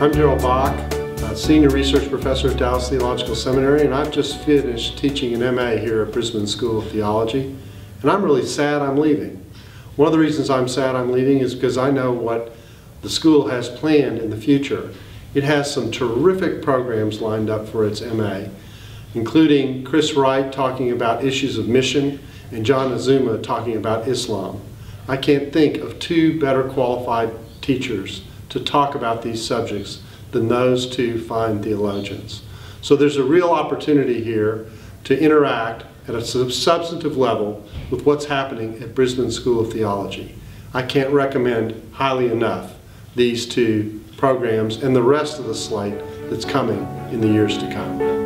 I'm Darrell Bock, Senior Research Professor at Dallas Theological Seminary, and I've just finished teaching an MA here at Brisbane School of Theology, and I'm really sad I'm leaving. One of the reasons I'm sad I'm leaving is because I know what the school has planned in the future. It has some terrific programs lined up for its MA, including Chris Wright talking about issues of mission and John Azumah talking about Islam. I can't think of two better qualified teachers to talk about these subjects than those two fine theologians. So there's a real opportunity here to interact at a substantive level with what's happening at Brisbane School of Theology. I can't recommend highly enough these two programs and the rest of the slate that's coming in the years to come.